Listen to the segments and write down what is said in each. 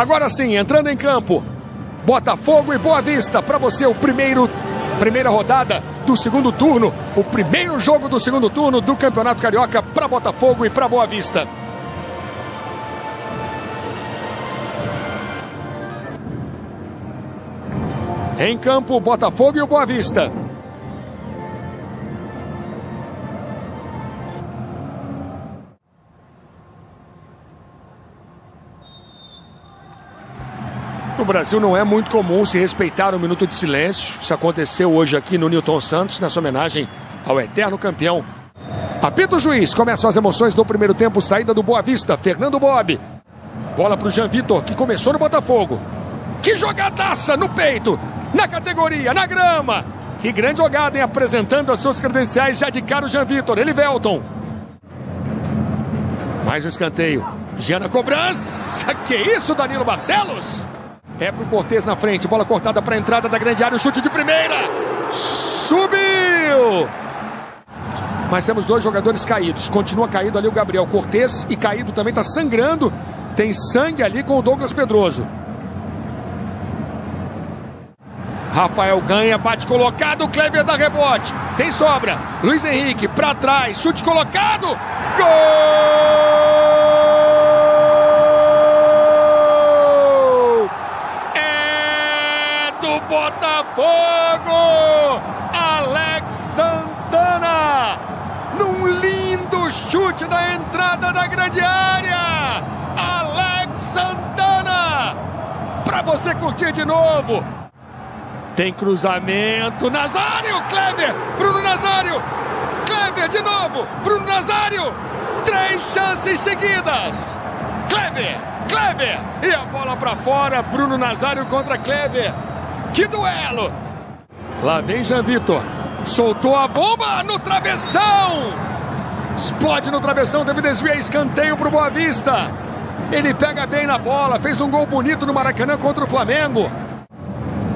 Agora sim, entrando em campo. Botafogo e Boa Vista. Para você, o primeiro, primeira rodada do segundo turno. O primeiro jogo do segundo turno do Campeonato Carioca para Botafogo e para Boa Vista. Em campo, Botafogo e o Boa Vista. No Brasil não é muito comum se respeitar um minuto de silêncio. Isso aconteceu hoje aqui no Newton Santos, nessa homenagem ao eterno campeão. Apita o juiz, começam as emoções do primeiro tempo, saída do Boa Vista, Fernando Bob. Bola para o Jean Vitor, que começou no Botafogo. Que jogadaça no peito, na categoria, na grama. Que grande jogada, em apresentando as suas credenciais já de cara o Jean Vitor, ele Velton. Mais um escanteio. Giana cobrança. Que isso, Danilo Barcelos? É pro Cortez na frente. Bola cortada para a entrada da grande área. O chute de primeira. Subiu! Mas temos dois jogadores caídos. Continua caído ali o Gabriel Cortez e caído também está sangrando. Tem sangue ali com o Douglas Pedroso. Rafael ganha, bate colocado, Kleber dá rebote. Tem sobra. Luiz Henrique para trás, chute colocado. Gol! Botafogo! Alex Santana! Num lindo chute da entrada da grande área! Alex Santana! Para você curtir de novo. Tem cruzamento. Nazário, Kleber, Bruno Nazário. Kleber de novo, Bruno Nazário. Três chances seguidas. Kleber, Kleber. E a bola para fora. Bruno Nazário contra Kleber. Que duelo. Lá vem Jean Vitor. Soltou a bomba no travessão. Explode no travessão. Teve desvio escanteio para o Boa Vista. Ele pega bem na bola. Fez um gol bonito no Maracanã contra o Flamengo.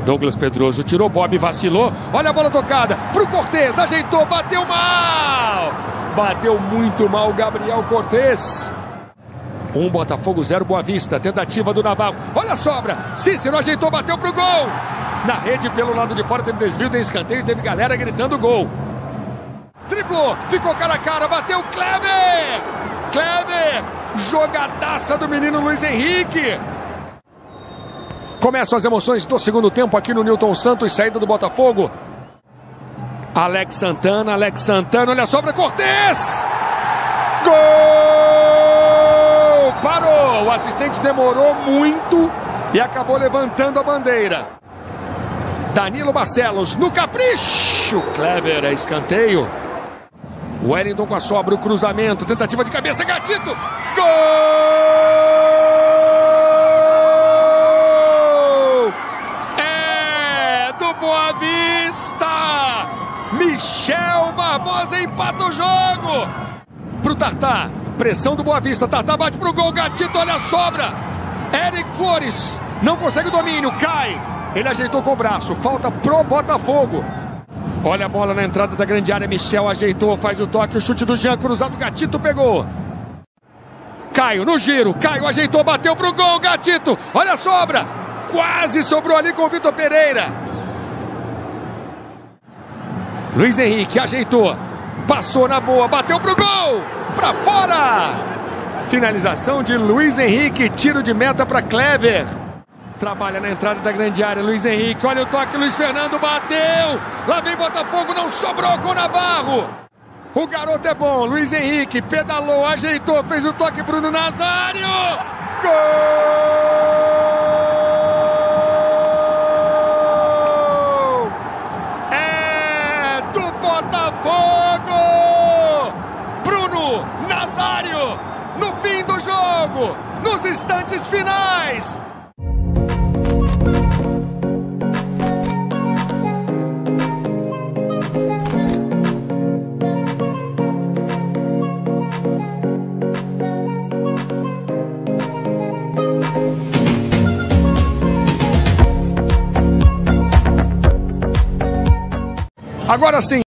Douglas Pedroso tirou, Bob vacilou. Olha a bola tocada pro Cortez, ajeitou, bateu mal. Bateu muito mal Gabriel Cortez. Um Botafogo, zero Boa Vista. Tentativa do Navarro. Olha a sobra. Cícero ajeitou, bateu pro gol. Na rede, pelo lado de fora, teve desvio, tem escanteio, teve galera gritando gol. Triplou, ficou cara a cara, bateu Kleber. Kleber, jogadaça do menino Luiz Henrique. Começam as emoções do segundo tempo aqui no Newton Santos, saída do Botafogo. Alex Santana, Alex Santana, olha a sobra, Cortez! Gol! Parou! O assistente demorou muito e acabou levantando a bandeira. Danilo Barcelos no capricho. Clever é escanteio. Wellington com a sobra, o cruzamento, tentativa de cabeça, Gatito. Gol! É do Boa Vista! Michel Barbosa empata o jogo! Pro Tartar, pressão do Boa Vista, Tartar bate pro gol, Gatito, olha a sobra! Eric Flores não consegue o domínio, cai! Ele ajeitou com o braço, falta pro Botafogo. Olha a bola na entrada da grande área. Michel ajeitou, faz o toque. O chute do Jean cruzado. Gatito pegou. Caio no giro. Caio ajeitou, bateu pro gol. Gatito. Olha a sobra. Quase sobrou ali com o Vitor Pereira. Luiz Henrique ajeitou. Passou na boa. Bateu pro gol. Pra fora. Finalização de Luiz Henrique. Tiro de meta para Clever. Trabalha na entrada da grande área, Luiz Henrique. Olha o toque, Luiz Fernando bateu. Lá vem Botafogo, não sobrou com o Navarro. O garoto é bom, Luiz Henrique pedalou, ajeitou, fez o toque, Bruno Nazário. Gol! É do Botafogo! Bruno Nazário, no fim do jogo, nos instantes finais. Agora sim.